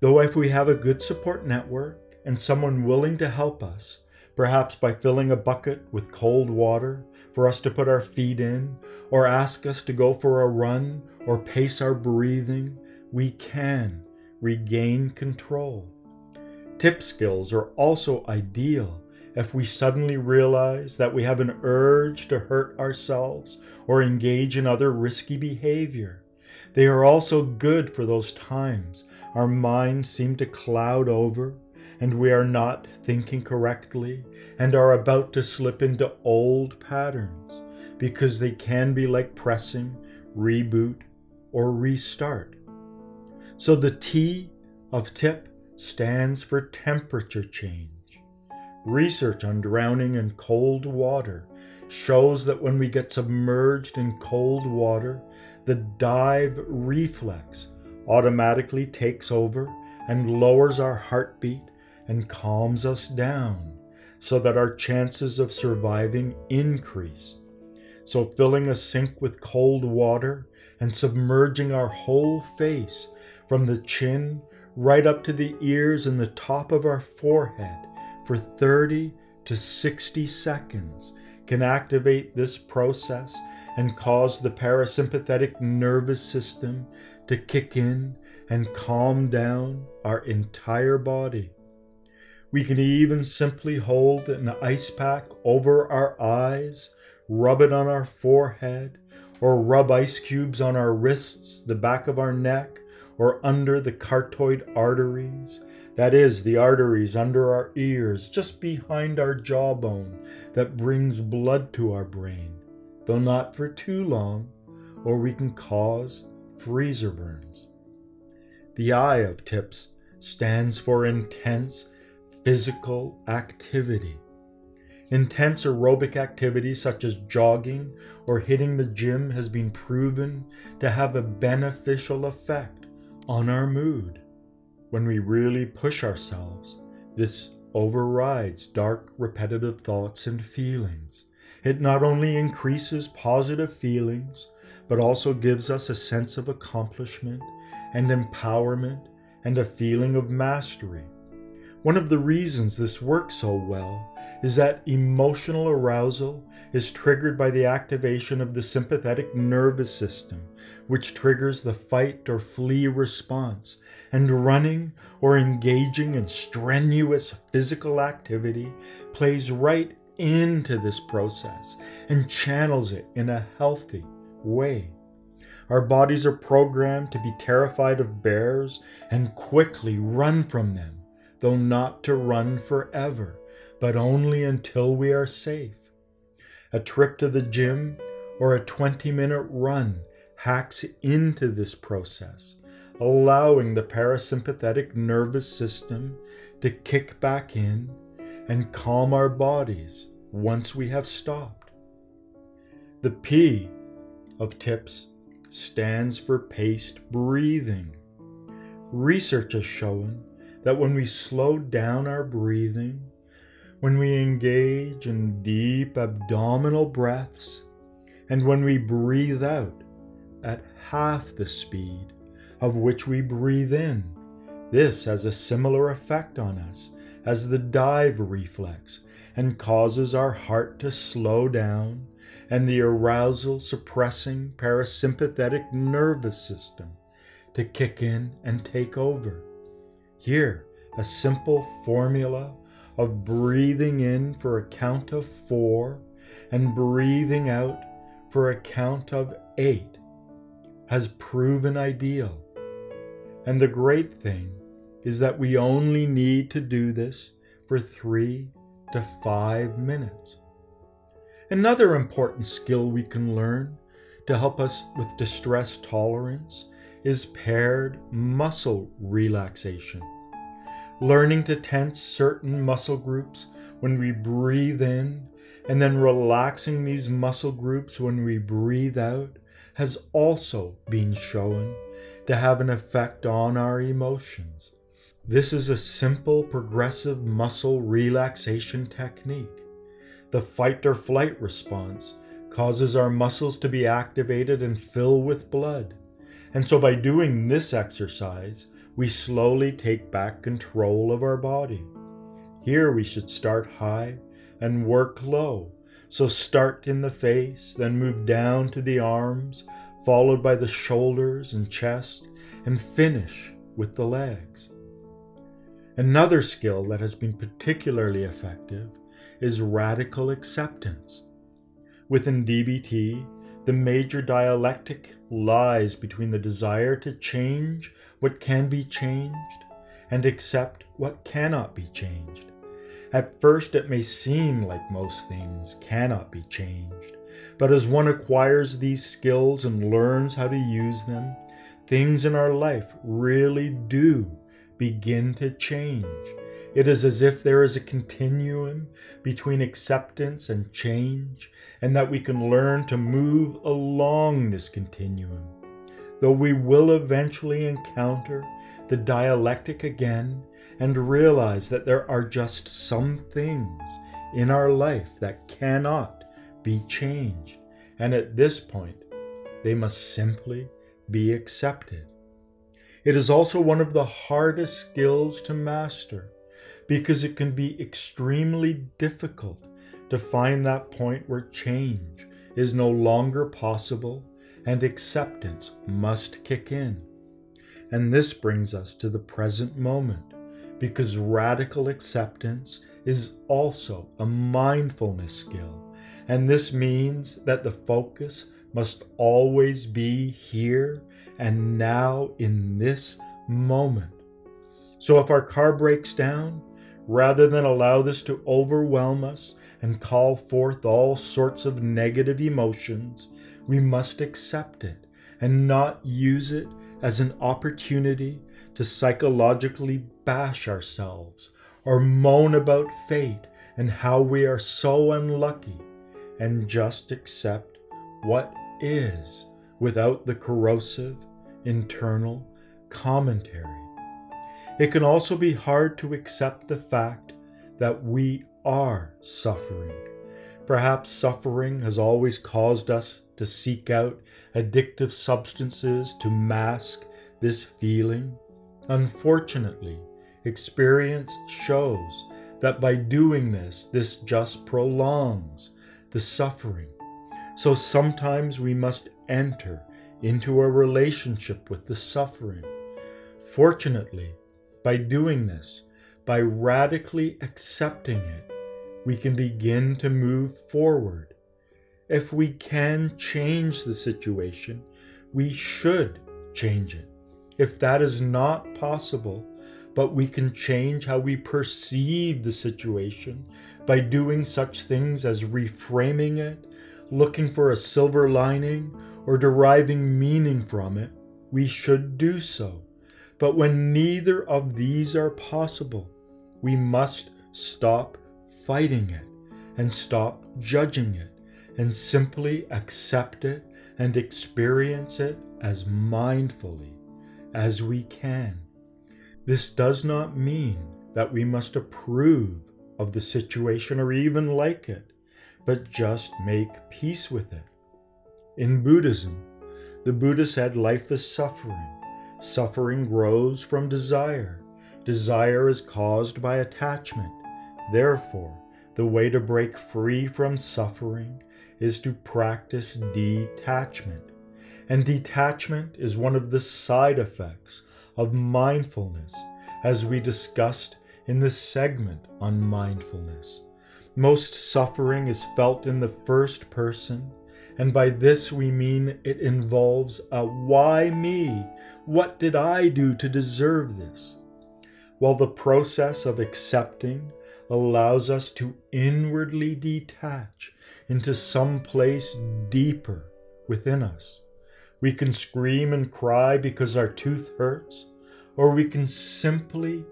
Though, if we have a good support network and someone willing to help us, perhaps by filling a bucket with cold water for us to put our feet in, or ask us to go for a run or pace our breathing, we can regain control. Tip skills are also ideal if we suddenly realize that we have an urge to hurt ourselves or engage in other risky behavior. They are also good for those times our minds seem to cloud over and we are not thinking correctly and are about to slip into old patterns because they can be like pressing, reboot, or restart. So the T of TIP stands for temperature change. Research on drowning in cold water shows that when we get submerged in cold water, the dive reflex automatically takes over and lowers our heartbeat and calms us down so that our chances of surviving increase. So, filling a sink with cold water and submerging our whole face from the chin right up to the ears and the top of our forehead for 30 to 60 seconds can activate this process and cause the parasympathetic nervous system to kick in and calm down our entire body. We can even simply hold an ice pack over our eyes, rub it on our forehead, or rub ice cubes on our wrists, the back of our neck, or under the carotid arteries. That is, the arteries under our ears, just behind our jawbone, that brings blood to our brain, though not for too long, or we can cause freezer burns. The I of TIPS stands for intense physical activity. Intense aerobic activity such as jogging or hitting the gym has been proven to have a beneficial effect on our mood. When we really push ourselves, this overrides dark, repetitive thoughts and feelings. It not only increases positive feelings, but also gives us a sense of accomplishment and empowerment and a feeling of mastery. One of the reasons this works so well is that emotional arousal is triggered by the activation of the sympathetic nervous system, which triggers the fight or flee response, and running or engaging in strenuous physical activity plays right into this process and channels it in a healthy way. Our bodies are programmed to be terrified of bears and quickly run from them though not to run forever, but only until we are safe. A trip to the gym or a 20 minute run hacks into this process, allowing the parasympathetic nervous system to kick back in and calm our bodies once we have stopped. The P of TIPS stands for paced breathing. Research has shown that when we slow down our breathing, when we engage in deep abdominal breaths, and when we breathe out at half the speed of which we breathe in, this has a similar effect on us as the dive reflex and causes our heart to slow down and the arousal suppressing parasympathetic nervous system to kick in and take over. Here, a simple formula of breathing in for a count of four and breathing out for a count of eight has proven ideal. And the great thing is that we only need to do this for three to five minutes. Another important skill we can learn to help us with distress tolerance is paired muscle relaxation. Learning to tense certain muscle groups when we breathe in and then relaxing these muscle groups when we breathe out has also been shown to have an effect on our emotions. This is a simple progressive muscle relaxation technique. The fight or flight response causes our muscles to be activated and fill with blood. And so, by doing this exercise, we slowly take back control of our body. Here, we should start high and work low. So, start in the face, then move down to the arms, followed by the shoulders and chest, and finish with the legs. Another skill that has been particularly effective is radical acceptance. Within DBT, the major dialectic lies between the desire to change what can be changed and accept what cannot be changed. At first, it may seem like most things cannot be changed, but as one acquires these skills and learns how to use them, things in our life really do begin to change. It is as if there is a continuum between acceptance and change, and that we can learn to move along this continuum. Though we will eventually encounter the dialectic again and realize that there are just some things in our life that cannot be changed, and at this point, they must simply be accepted. It is also one of the hardest skills to master because it can be extremely difficult to find that point where change is no longer possible and acceptance must kick in. And this brings us to the present moment because radical acceptance is also a mindfulness skill. And this means that the focus must always be here and now in this moment. So if our car breaks down, rather than allow this to overwhelm us and call forth all sorts of negative emotions, we must accept it and not use it as an opportunity to psychologically bash ourselves or moan about fate and how we are so unlucky, and just accept what is without the corrosive internal commentary. It can also be hard to accept the fact that we are suffering. Perhaps suffering has always caused us to seek out addictive substances to mask this feeling. Unfortunately, experience shows that by doing this, this just prolongs the suffering. So sometimes we must enter into a relationship with the suffering. Fortunately, by doing this, by radically accepting it, we can begin to move forward. If we can change the situation, we should change it. If that is not possible, but we can change how we perceive the situation by doing such things as reframing it, looking for a silver lining, or deriving meaning from it, we should do so. But when neither of these are possible, we must stop fighting it and stop judging it and simply accept it and experience it as mindfully as we can. This does not mean that we must approve of the situation or even like it, but just make peace with it. In Buddhism, the Buddha said life is suffering. Suffering grows from desire. Desire is caused by attachment. Therefore, the way to break free from suffering is to practice detachment. And detachment is one of the side effects of mindfulness, as we discussed in the segment on mindfulness. Most suffering is felt in the first person, and by this we mean it involves a why me? What did I do to deserve this? While the process of accepting allows us to inwardly detach into some place deeper within us. We can scream and cry because our tooth hurts, or we can simply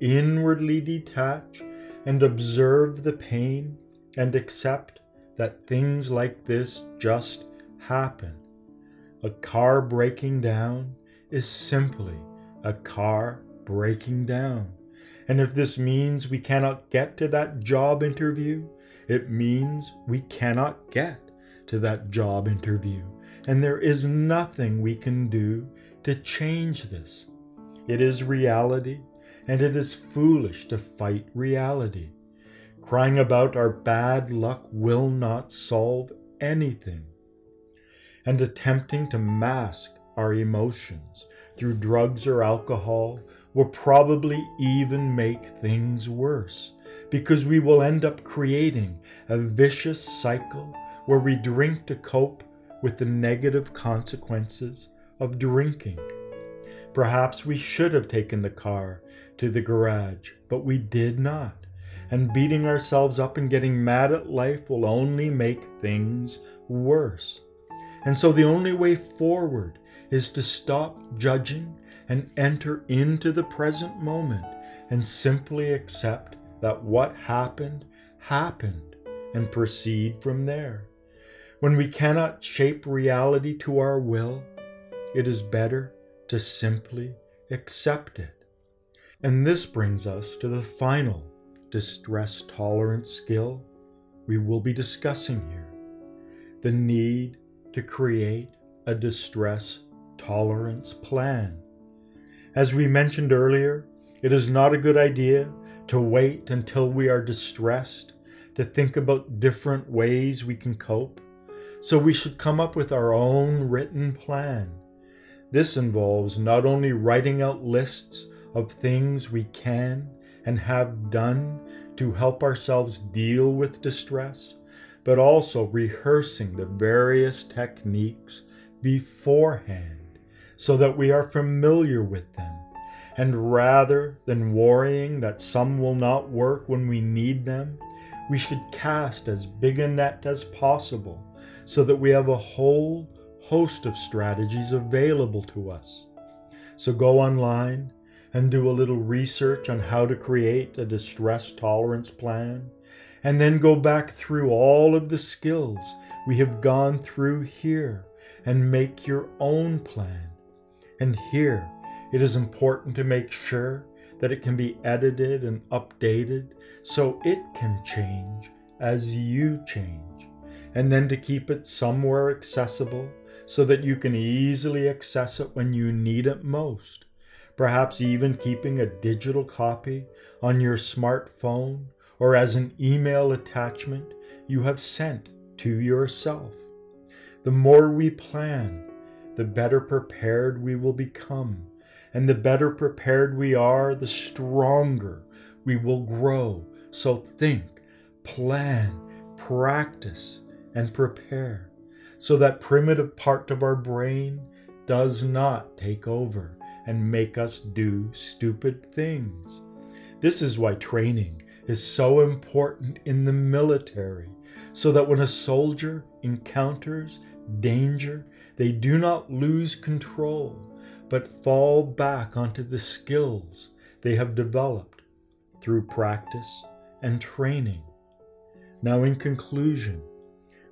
inwardly detach and observe the pain and accept that things like this just happen. A car breaking down is simply a car breaking down. And if this means we cannot get to that job interview, it means we cannot get to that job interview. And there is nothing we can do to change this. It is reality, and it is foolish to fight reality. Crying about our bad luck will not solve anything. And attempting to mask our emotions through drugs or alcohol will probably even make things worse because we will end up creating a vicious cycle where we drink to cope with the negative consequences of drinking. Perhaps we should have taken the car to the garage, but we did not. And beating ourselves up and getting mad at life will only make things worse. And so the only way forward is to stop judging and enter into the present moment and simply accept that what happened, happened, and proceed from there. When we cannot shape reality to our will, it is better to simply accept it. And this brings us to the final distress tolerance skill we will be discussing here the need to create a distress tolerance plan. As we mentioned earlier, it is not a good idea to wait until we are distressed to think about different ways we can cope. So we should come up with our own written plan. This involves not only writing out lists of things we can and have done to help ourselves deal with distress, but also rehearsing the various techniques beforehand so that we are familiar with them. And rather than worrying that some will not work when we need them, we should cast as big a net as possible so that we have a whole host of strategies available to us. So go online and do a little research on how to create a distress tolerance plan, and then go back through all of the skills we have gone through here and make your own plan and here, it is important to make sure that it can be edited and updated so it can change as you change, and then to keep it somewhere accessible so that you can easily access it when you need it most. Perhaps even keeping a digital copy on your smartphone or as an email attachment you have sent to yourself. The more we plan, the better prepared we will become. And the better prepared we are, the stronger we will grow. So think, plan, practice, and prepare so that primitive part of our brain does not take over and make us do stupid things. This is why training is so important in the military, so that when a soldier encounters danger, they do not lose control, but fall back onto the skills they have developed through practice and training. Now, in conclusion,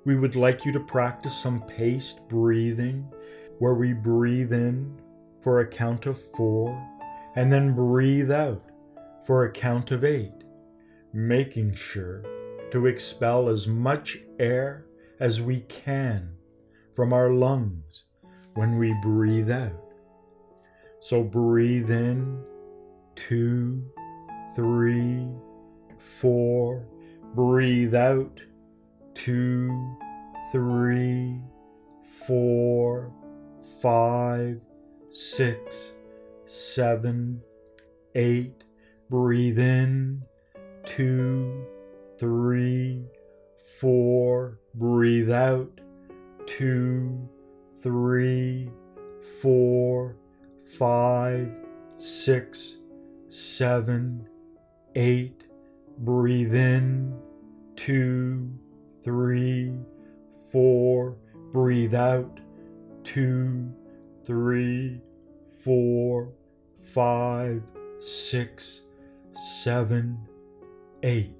we would like you to practice some paced breathing where we breathe in for a count of four and then breathe out for a count of eight, making sure to expel as much air as we can from our lungs when we breathe out. So breathe in two, three, four. Breathe out two, three, four, five, six, seven, eight. Breathe in, two, three, four. Breathe out, two, three, four, five, six, seven, eight. Breathe in, two, three, four. Breathe out, two, three, four, five, six, seven, eight.